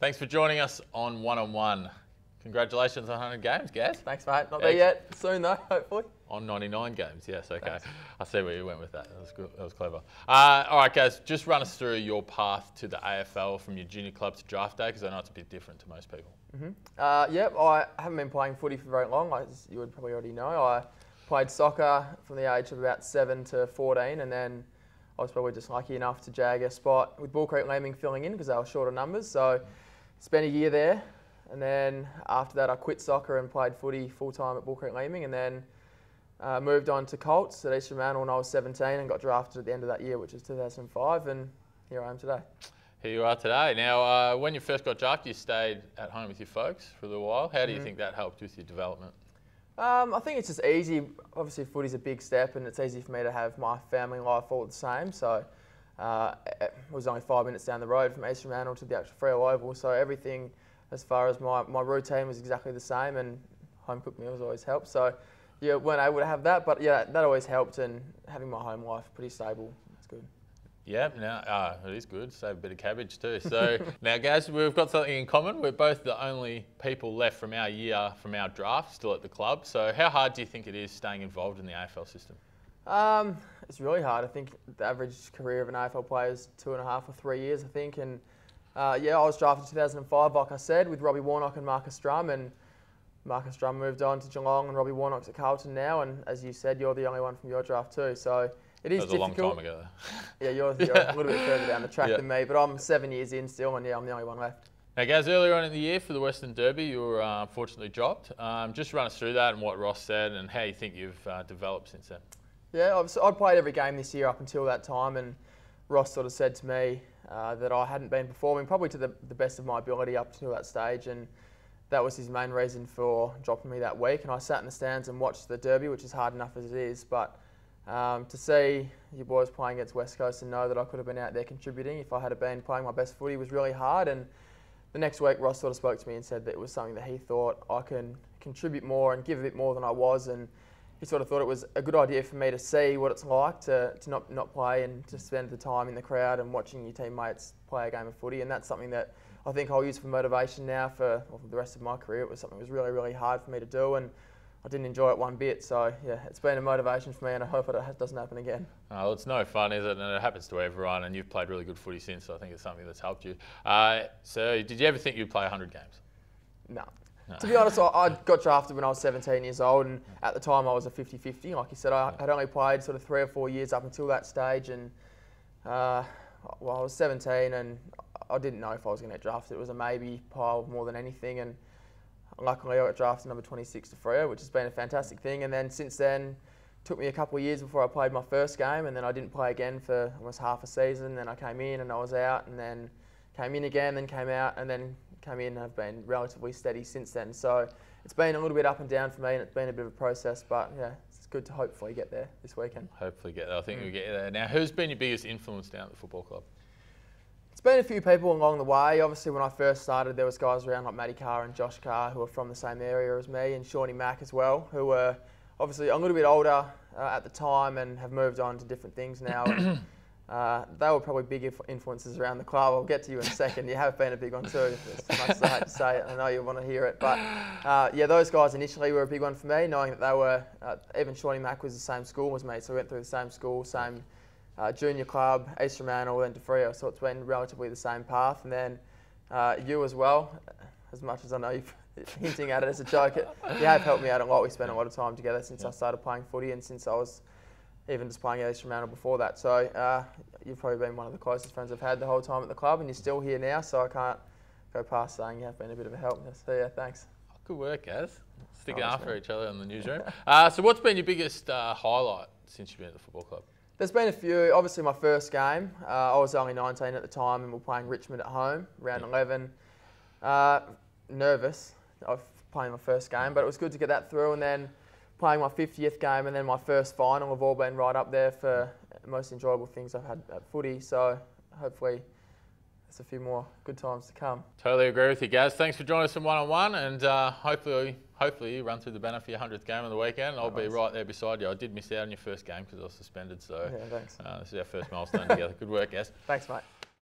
Thanks for joining us on One on One. Congratulations on 100 games, Gaz. Thanks, mate. Not there yet. Soon, though, hopefully. On 99 games, yes, okay. Thanks. I see where you went with that. That was good. That was clever. Uh, all right, guys, just run us through your path to the AFL from your junior club to draft day, because I know it's a bit different to most people. Uh, yep, I haven't been playing footy for very long, as you would probably already know. I played soccer from the age of about 7 to 14, and then I was probably just lucky enough to jag a spot with Bull Creek Leeming filling in because they were shorter numbers. So spent a year there, and then after that I quit soccer and played footy full time at Bull Creek Leeming, and then uh, moved on to Colts at East Fremantle when I was 17 and got drafted at the end of that year, which was 2005, and here I am today. Here you are today. Now, uh, when you first got drafted, you stayed at home with your folks for a little while. How do you think that helped with your development? Um, I think it's just easy. Obviously, footy's a big step, and it's easy for me to have my family life all the same. So uh, it was only five minutes down the road from East Fremantle to the actual Freo Oval. So everything, as far as my, my routine, was exactly the same, and home cooked meals always helped. So yeah, weren't able to have that, but yeah, that always helped, and having my home life pretty stable, it's good. Yeah, now uh, it is good. Save a bit of cabbage too. So now, guys, we've got something in common. We're both the only people left from our year, from our draft, still at the club. So how hard do you think it is staying involved in the AFL system? Um, it's really hard. I think the average career of an AFL player is two and a half or three years, I think. And uh, yeah, I was drafted in 2005, like I said, with Robbie Warnock and Marcus Drum. And Marcus Drum moved on to Geelong, and Robbie Warnock's at Carlton now. And as you said, you're the only one from your draft too. So it is was a long difficult. time ago. Yeah, you're, you're a little bit further down the track Yeah. than me, but I'm seven years in still, and yeah, I'm the only one left. Now, guys, earlier on in the year for the Western Derby, you were uh, unfortunately dropped. Um, just run us through that and what Ross said and how you think you've uh, developed since then. Yeah, I've, I'd played every game this year up until that time, and Ross sort of said to me uh, that I hadn't been performing probably to the, the best of my ability up until that stage, and that was his main reason for dropping me that week. And I sat in the stands and watched the Derby, which is hard enough as it is, but um, to see your boys playing against West Coast and know that I could have been out there contributing if I had been playing my best footy was really hard. And the next week, Ross sort of spoke to me and said that it was something that he thought I can contribute more and give a bit more than I was. And he sort of thought it was a good idea for me to see what it's like to, to not, not play and to spend the time in the crowd and watching your teammates play a game of footy. And that's something that I think I'll use for motivation now for, well, for the rest of my career. It was something that was really, really hard for me to do. And I didn't enjoy it one bit. So, yeah, it's been a motivation for me, and I hope it doesn't happen again. Uh, well, it's no fun, is it? And it happens to everyone, and you've played really good footy since, so I think it's something that's helped you. Uh, so, did you ever think you'd play 100 games? No. To be honest, I, I got drafted when I was 17 years old, and at the time I was a 50-50. Like you said, I had only played sort of three or four years up until that stage, and uh, well, I was 17, and I didn't know if I was going to get drafted. It was a maybe pile more than anything, and luckily I got drafted number 26 to Freo, which has been a fantastic thing. And then since then, took me a couple of years before I played my first game, and then I didn't play again for almost half a season. Then I came in and I was out, and then came in again, then came out, and then came in have been relatively steady since then. So it's been a little bit up and down for me, and it's been a bit of a process, but yeah, it's good to hopefully get there this weekend. Hopefully, get there. I think we get there. Now, who's been your biggest influence down at the football club? It's been a few people along the way. Obviously, when I first started, there was guys around like Matty Carr and Josh Carr who were from the same area as me, and Shawnee Mack as well, who were obviously a little bit older uh, at the time and have moved on to different things now. Uh, they were probably big inf- influences around the club. I'll get to you in a second. You have been a big one too, as much as I hate to say it. I know you want to hear it. But uh, yeah, those guys initially were a big one for me, knowing that they were, uh, even Shawnee Mack was the same school as me, so we went through the same school, same uh, junior club, East Fremantle, then to Freo. So it's been relatively the same path. And then uh, you as well, as much as I know you're hinting at it as a joke, it, you have helped me out a lot. We spent a lot of time together since I started playing footy and since I was even just playing at East Fremantle before that. So uh, you've probably been one of the closest friends I've had the whole time at the club, and you're still here now. So I can't go past saying you have been a bit of a help. So yeah, thanks. Good work, guys. Sticking Nice, after man. each other in the newsroom. uh, so, what's been your biggest uh, highlight since you've been at the football club? There's been a few. Obviously, my first game, uh, I was only 19 at the time, and we are playing Richmond at home, round 11. Uh, nervous of playing my first game, but it was good to get that through. And then playing my 50th game, and then my first final have all been right up there for most enjoyable things I've had at footy. So hopefully, there's a few more good times to come. Totally agree with you, guys. Thanks for joining us in one on one, and uh, hopefully, hopefully you run through the banner for your hundredth game of the weekend. I'll be right there beside you. I did miss out on your first game because I was suspended, so Yeah, thanks. uh, this is our first milestone together. Good work, guys. Thanks, mate.